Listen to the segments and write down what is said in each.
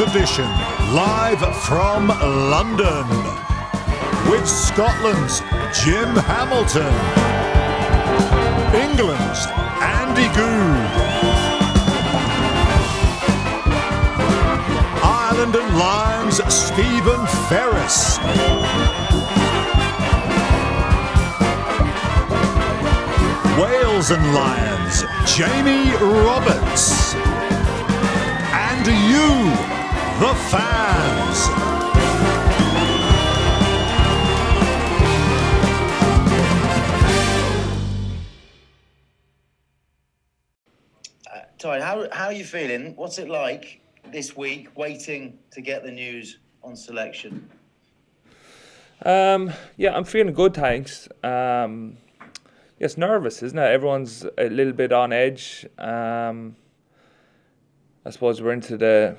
Edition, live from London, with Scotland's Jim Hamilton, England's Andy Goode, Ireland and Lions Stephen Ferris. Wales and Lions Jamie Roberts. The fans. Uh, Ty, how, how are you feeling? What's it like this week waiting to get the news on selection? Um, yeah, I'm feeling good, thanks. Um, it's nervous, isn't it? Everyone's a little bit on edge. Um, I suppose we're into the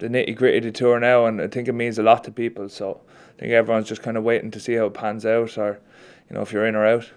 the nitty gritty of the tour now, and I think it means a lot to people. So I think everyone's just kind of waiting to see how it pans out, or you know, if you're in or out.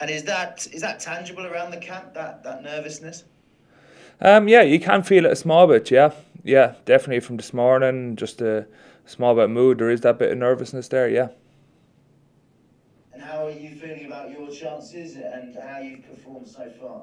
And is that is that tangible around the camp? That that nervousness? Um, yeah, you can feel it a small bit. Yeah, yeah, definitely from this morning, just a small bit of mood. There is that bit of nervousness there. Yeah. And how are you feeling about your chances and how you've performed so far?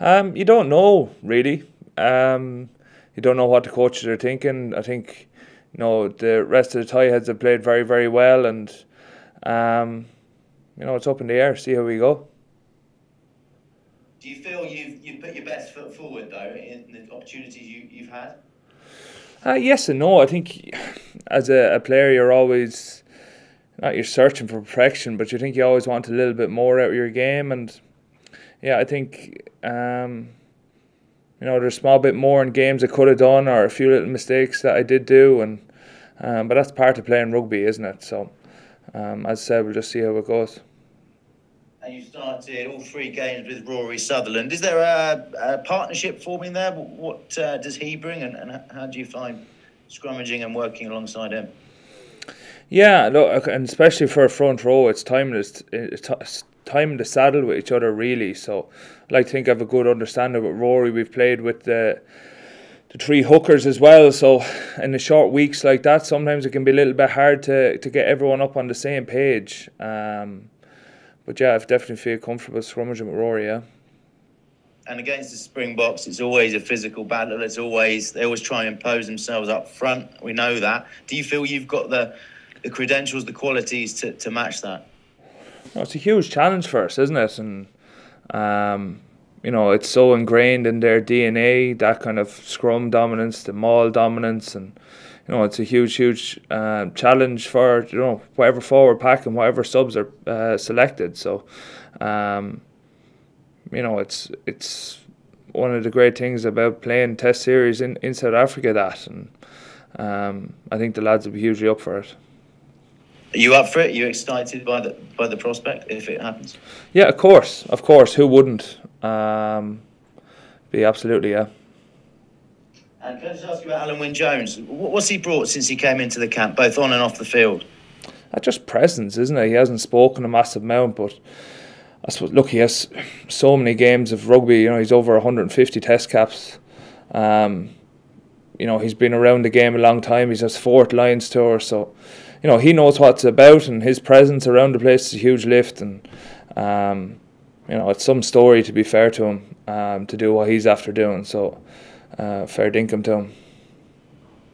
Um, you don't know really. Um, you don't know what the coaches are thinking. I think, you know, the rest of the tightheads have played very, very well, and um, you know, it's up in the air. See how we go. Do you feel you've you've put your best foot forward though in the opportunities you you've had? Uh, yes and no. I think as a, a player, you're always not you're searching for perfection, but you think you always want a little bit more out of your game. And yeah, I think um, you know there's a small bit more in games I could have done, or a few little mistakes that I did do, and um, but that's part of playing rugby, isn't it? So um, as I said, we'll just see how it goes. And you started all three games with Rory Sutherland. Is there a, a partnership forming there? What uh, does he bring, and, and how do you find scrummaging and working alongside him? Yeah, look, and especially for a front row, it's time it's time to saddle with each other really. So, I like think I have a good understanding with Rory. We've played with the the three hookers as well. So, in the short weeks like that, sometimes it can be a little bit hard to to get everyone up on the same page. Um, but yeah, I've definitely feel comfortable scrummaging with Rory. Yeah. And against the Springboks, it's always a physical battle. It's always they always try and impose themselves up front. We know that. Do you feel you've got the the credentials, the qualities to, to match that? Well, it's a huge challenge for us, isn't it? And um, you know, it's so ingrained in their DNA that kind of scrum dominance, the maul dominance, and you know, it's a huge, huge uh, challenge for you know whatever forward pack and whatever subs are uh, selected. So, um, you know, it's it's one of the great things about playing Test series in, in South Africa. That, and um, I think the lads will be hugely up for it. Are you up for it? Are you excited by the by the prospect if it happens? Yeah, of course, of course. Who wouldn't? Um, be absolutely yeah. And can I just ask you about Alun Wyn Jones? What's he brought since he came into the camp, both on and off the field? Uh, just presence, isn't it? He hasn't spoken a massive amount, but I suppose look, he has so many games of rugby. You know, he's over 150 Test caps. Um, you know, he's been around the game a long time. He's his fourth Lions tour, so you know he knows what's about, and his presence around the place is a huge lift. And um, you know, it's some story to be fair to him um, to do what he's after doing. So uh, fair dinkum to him.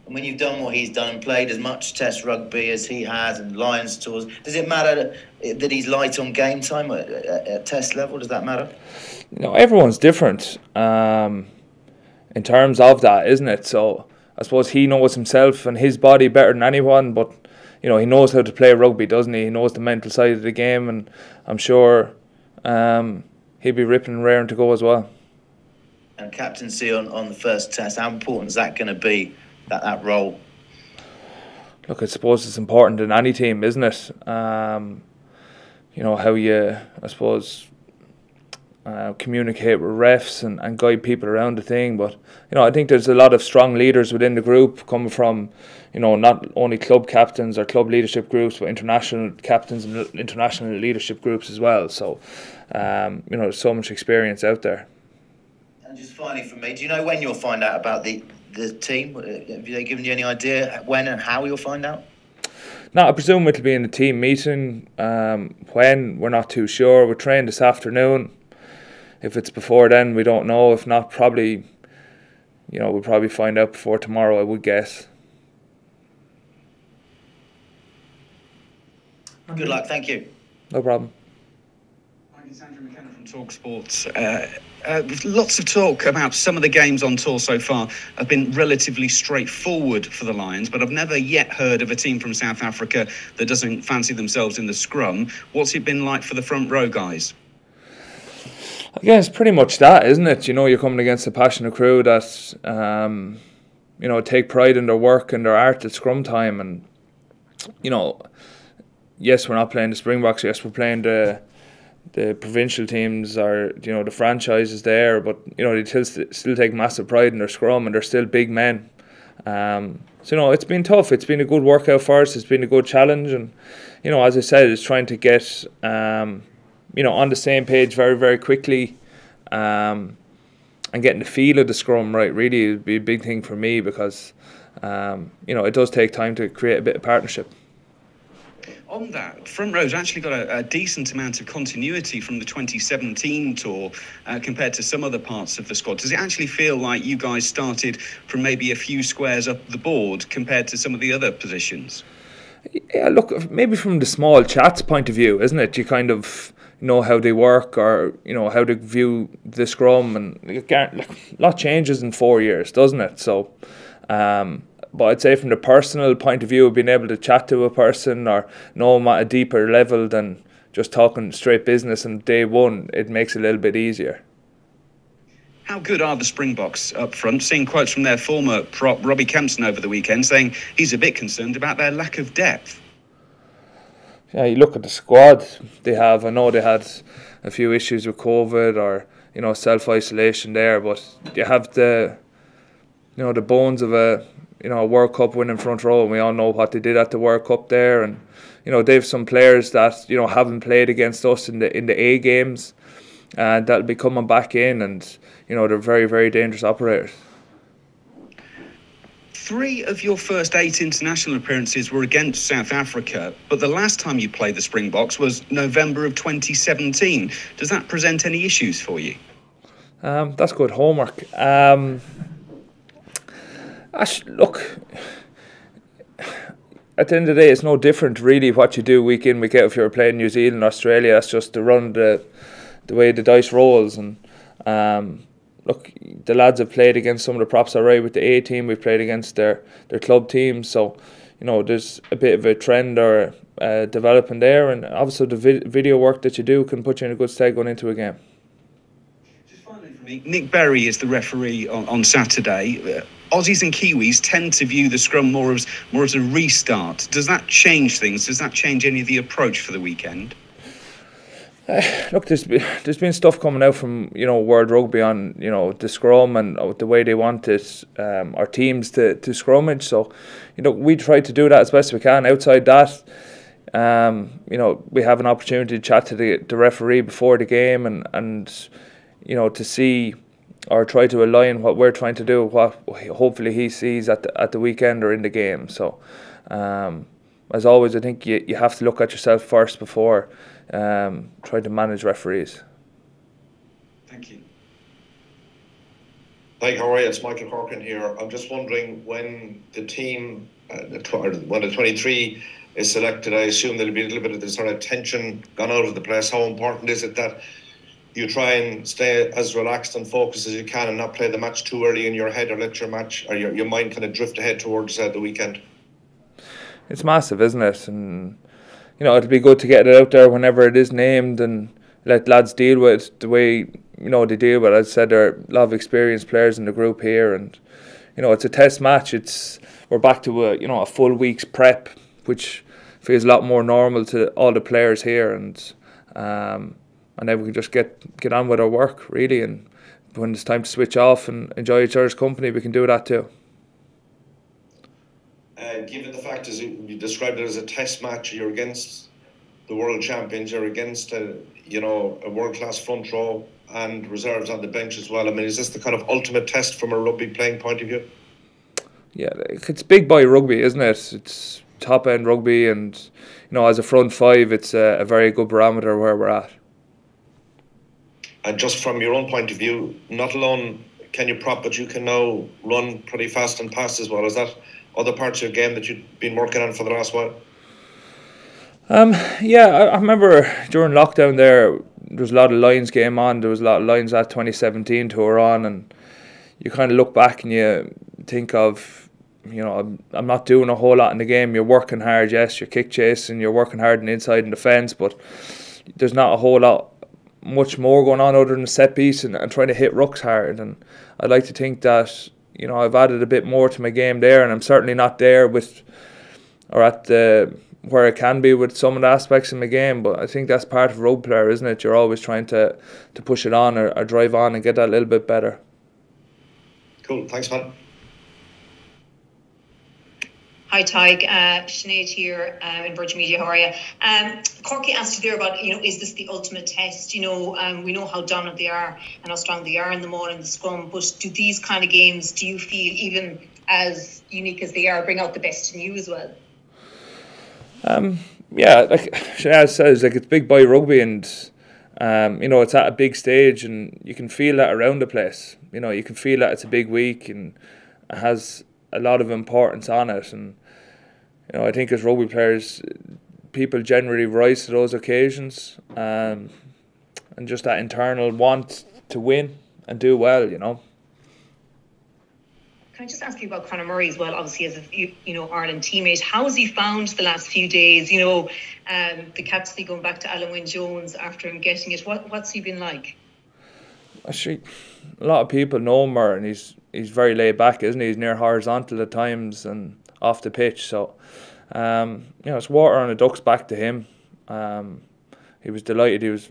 And when you've done what he's done, played as much Test rugby as he has and Lions tours, does it matter that he's light on game time at, at, at Test level? Does that matter? You know, everyone's different um, in terms of that, isn't it? So I suppose he knows himself and his body better than anyone, but you know he knows how to play rugby, doesn't he? He knows the mental side of the game, and I'm sure um, he'd be ripping and raring to go as well and captaincy on, on the first test, how important is that going to be, that, that role? Look, I suppose it's important in any team, isn't it? Um, you know, how you, I suppose, uh, communicate with refs and, and guide people around the thing. But, you know, I think there's a lot of strong leaders within the group coming from, you know, not only club captains or club leadership groups, but international captains and international leadership groups as well. So, um, you know, there's so much experience out there And just finally, from me, do you know when you'll find out about the the team? Uh, have they given you any idea when and how you'll find out? No, I presume it'll be in the team meeting. Um, when we're not too sure. We're trained this afternoon. If it's before then, we don't know. If not, probably, you know, we'll probably find out before tomorrow. I would guess. Good luck. Thank you. No problem. It's Andrew McKenna from Talk Sports. Uh, uh, lots of talk about some of the games on tour so far have been relatively straightforward for the Lions, but I've never yet heard of a team from South Africa that doesn't fancy themselves in the scrum. What's it been like for the front row guys? I guess pretty much that, isn't it? You know, you're coming against a passionate crew that, um, you know, take pride in their work and their art at scrum time, and you know, yes, we're not playing the Springboks. Yes, we're playing the the provincial teams or you know the franchises there, but you know they still still take massive pride in their scrum and they're still big men. Um, so you know it's been tough. It's been a good workout for us. It's been a good challenge, and you know as I said, it's trying to get um, you know on the same page very very quickly. Um, and getting the feel of the scrum right really would be a big thing for me because um, you know it does take time to create a bit of partnership on that, front row's actually got a, a, decent amount of continuity from the 2017 tour uh, compared to some other parts of the squad. Does it actually feel like you guys started from maybe a few squares up the board compared to some of the other positions? Yeah, look, maybe from the small chats point of view, isn't it? You kind of know how they work or you know how to view the scrum, and like, a lot changes in four years, doesn't it? So. Um, but I'd say from the personal point of view of being able to chat to a person or know them at a deeper level than just talking straight business on day one, it makes it a little bit easier. How good are the Springboks up front? Seeing quotes from their former prop Robbie Kempson over the weekend saying he's a bit concerned about their lack of depth. Yeah, you look at the squad they have. I know they had a few issues with COVID or you know self isolation there, but you have the you know the bones of a you know, a World Cup winning front row, and we all know what they did at the World Cup there. And you know, they've some players that you know haven't played against us in the in the A games, and that'll be coming back in, and you know, they're very very dangerous operators. Three of your first eight international appearances were against South Africa, but the last time you played the Springboks was November of 2017. Does that present any issues for you? Um, that's good homework. Um, Ash, look, at the end of the day, it's no different really what you do week in, week out. If you're playing New Zealand, Australia, that's just the run the the way the dice rolls. And um, look, the lads have played against some of the props already with the A team. We've played against their their club teams, so you know there's a bit of a trend or uh, developing there, and obviously the vi- video work that you do can put you in a good stead going into a game. Nic Berry is the referee on, on Saturday. Uh, Aussies and Kiwis tend to view the scrum more as more as a restart. Does that change things? Does that change any of the approach for the weekend? Look, there's there's been stuff coming out from you know World Rugby on you know the scrum and uh, the way they want it, um, our teams to to scrummage. So, you know, we try to do that as best we can. Outside that, um, you know, we have an opportunity to chat to the the referee before the game and and you know to see or try to align what we're trying to do, what hopefully he sees at the, at the weekend or in the game. So, um, as always, I think you, you have to look at yourself first before um, trying to manage referees. Thank you. Hi, how are you? It's Michael Corkin here. I'm just wondering when the team, uh, the tw- when the 23 is selected, I assume there'll be a little bit of this sort of tension gone out of the press. How important is it that you try and stay as relaxed and focused as you can and not play the match too early in your head or let your match or your, your mind kind of drift ahead towards uh, the weekend. It's massive, isn't it? And you know, it'll be good to get it out there whenever it is named and let lads deal with it the way you know they deal with. It. As I said, there are a lot of experienced players in the group here, and you know, it's a test match. It's we're back to a you know a full week's prep, which feels a lot more normal to all the players here, and um, and then we can just get get on with our work really. And when it's time to switch off and enjoy each other's company, we can do that too. Uh, given the fact as you described it as a test match, you're against the world champions, you're against a you know a world class front row. and reserves on the bench as well. I mean, is this the kind of ultimate test from a rugby playing point of view? Yeah, it's big boy rugby, isn't it? It's top end rugby, and you know, as a front five, it's a, a very good barometer where we're at. And just from your own point of view, not alone can you prop, but you can now run pretty fast and pass as well. Is that other parts of your game that you've been working on for the last while? Um, yeah, I, I remember during lockdown there, there was a lot of Lions game on. There was a lot of Lions at 2017 tour on, and you kind of look back and you think of, you know, I'm, I'm not doing a whole lot in the game. You're working hard, yes, you're kick chasing, you're working hard in inside in defence, but there's not a whole lot much more going on other than the set piece and, and trying to hit rucks hard. And I'd like to think that you know I've added a bit more to my game there, and I'm certainly not there with or at the where it can be with some of the aspects in my game. But I think that's part of road player, isn't it? You're always trying to to push it on or, or drive on and get that a little bit better. Cool. Thanks, man. Hi, Tadhg. Uh, Sinead here um, in Virgin Media. How are you? Um, Corky asked you there about, you know, is this the ultimate test? You know, um, we know how dominant they are and how strong they are in the maul and the scrum, but do these kind of games, do you feel even as unique as they are, bring out the best in you as well? Um, yeah, like Sinead says, like it's big boy rugby and, um, you know, it's at a big stage and you can feel that around the place. You know, you can feel that it's a big week and it has a lot of importance on it. And you know, I think as rugby players, people generally rise to those occasions, um, and just that internal want to win and do well. You know. Can I just ask you about Conor Murray as well? Obviously, as a you, you know Ireland teammate, how has he found the last few days? You know, um, the captaincy going back to Alun Wyn Jones after him getting it. What what's he been like? Actually, a lot of people know him, and he's he's very laid back, isn't he? He's near horizontal at times and off the pitch. So, um, you know, it's water on a ducks back to him. Um, he was delighted. He was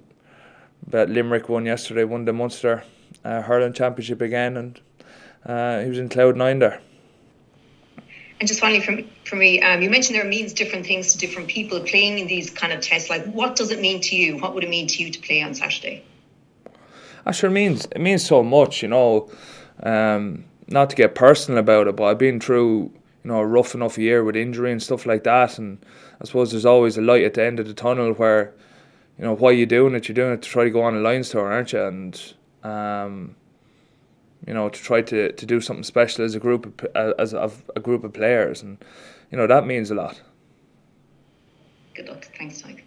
but Limerick won yesterday, won the Munster uh, hurling championship again, and uh, he was in cloud nine there. And just finally, from for me, um, you mentioned there means different things to different people playing in these kind of tests. Like, what does it mean to you? What would it mean to you to play on Saturday? Actually, it means it means so much, you know. Um, not to get personal about it, but I've been through you know a rough enough year with injury and stuff like that, and I suppose there's always a light at the end of the tunnel where you know why are you doing it? You're doing it to try to go on a Lions tour, aren't you? And um, you know to try to, to do something special as a group of, as of a group of players, and you know that means a lot. Good luck. Thanks, Mike.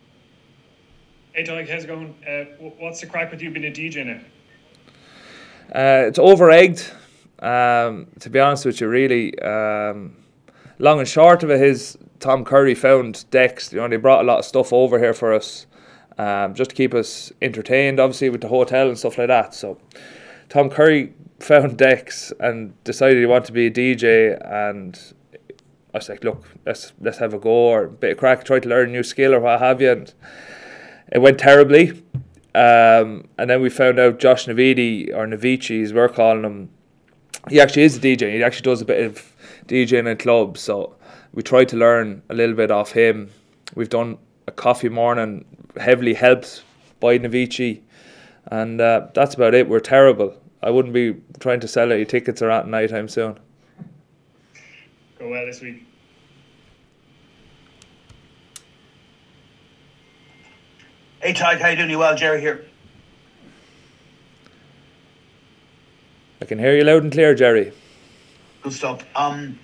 Hey, Doug, how's it going? Uh, what's the crack with you being a DJ now? Uh, it's over egged. Um, to be honest with you, really. Um, long and short of it is Tom Curry found decks. You know, they brought a lot of stuff over here for us, um, just to keep us entertained. Obviously, with the hotel and stuff like that. So, Tom Curry found decks and decided he wanted to be a DJ. And I was like, look, let's let's have a go or a bit of crack. Try to learn a new skill or what have you. And it went terribly. Um, and then we found out Josh Navidi or Navici, as we're calling him. He actually is a DJ. He actually does a bit of DJing in clubs. So we tried to learn a little bit off him. We've done a coffee morning, heavily helped by Navici, and uh, that's about it. We're terrible. I wouldn't be trying to sell any tickets or at night time soon. Go well this week. Hey Todd, how you doing? You well? Jerry here. I can hear you loud and clear, Jerry. Good stuff. Um,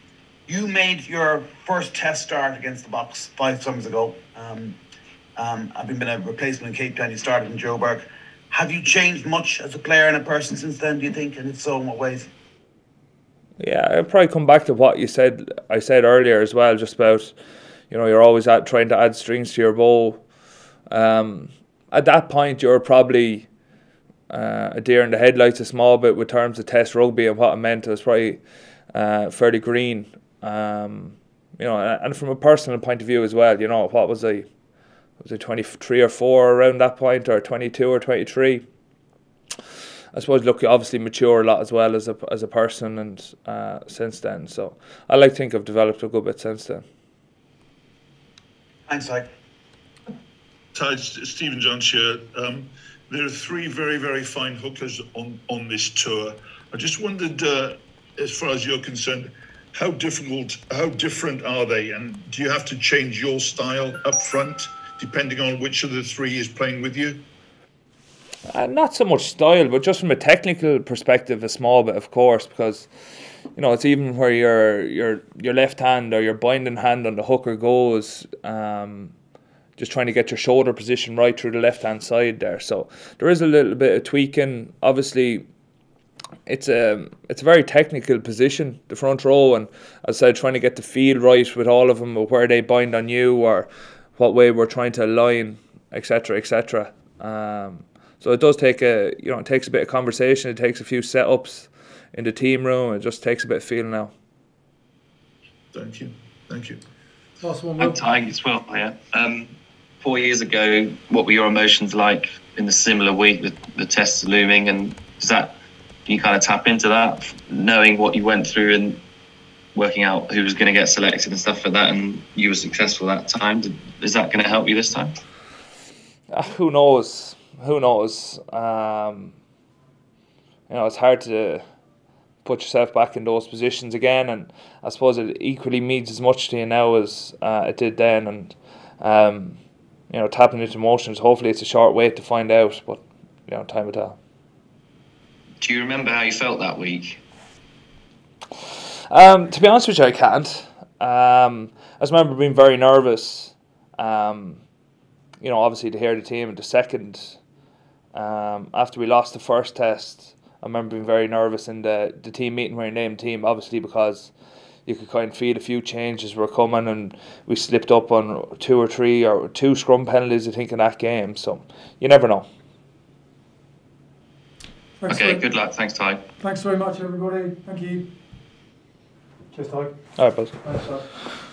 you made your first test start against the Boks five summers ago. Um, um, I've been a replacement in Cape Town. You started in Joburg. Have you changed much as a player and a person since then? Do you think? And if so, in what ways? Yeah, I'll probably come back to what you said. I said earlier as well, just about you know you're always at trying to add strings to your bow. Um, at that point, you're probably uh, a deer in the headlights a small bit with terms of test rugby and what it meant. It was probably uh, fairly green, um, you know, and from a personal point of view as well. You know, what was I? Was I twenty three or four around that point, or twenty two or twenty three? I suppose look, you obviously mature a lot as well as a as a person, and uh, since then, so I like to think I've developed a good bit since then. Thanks, Mike. Tadhg, Stephen Jones here. Um, there are three very, very fine hookers on, on this tour. I just wondered, uh, as far as you're concerned, how difficult, how different are they? And do you have to change your style up front depending on which of the three is playing with you? Uh, not so much style, but just from a technical perspective, a small bit, of course, because you know it's even where your your your left hand or your binding hand on the hooker goes. Um, just trying to get your shoulder position right through the left hand side there. So there is a little bit of tweaking. Obviously, it's a it's a very technical position, the front row, and as I said, trying to get the feel right with all of them, or where they bind on you or what way we're trying to align, etc., etc. Um, so it does take a you know it takes a bit of conversation. It takes a few setups in the team room. It just takes a bit of feeling now. Thank you. Thank you. Last one. I'm Tadhg as well. Yeah. Um, four years ago, what were your emotions like in the similar week? The, the tests looming, and does that can you kind of tap into that, knowing what you went through and working out who was going to get selected and stuff like that, and you were successful that time. Is that going to help you this time? Uh, who knows? Who knows? Um, you know, it's hard to put yourself back in those positions again, and I suppose it equally means as much to you now as uh, it did then, and um, you know, tapping into emotions. Hopefully, it's a short wait to find out, but you know, time will tell. Do you remember how you felt that week? Um, to be honest with you, I can't. Um, I just remember being very nervous. Um, you know, obviously to hear the team in the second. Um, after we lost the first test, I remember being very nervous in the, the team meeting where you named team, obviously because you could kind of feel a few changes were coming and we slipped up on two or three or two scrum penalties, I think, in that game. So you never know. Thanks okay, good luck. Thanks, Ty. Thanks very much, everybody. Thank you. Cheers, Ty. All right, buzz. Thanks,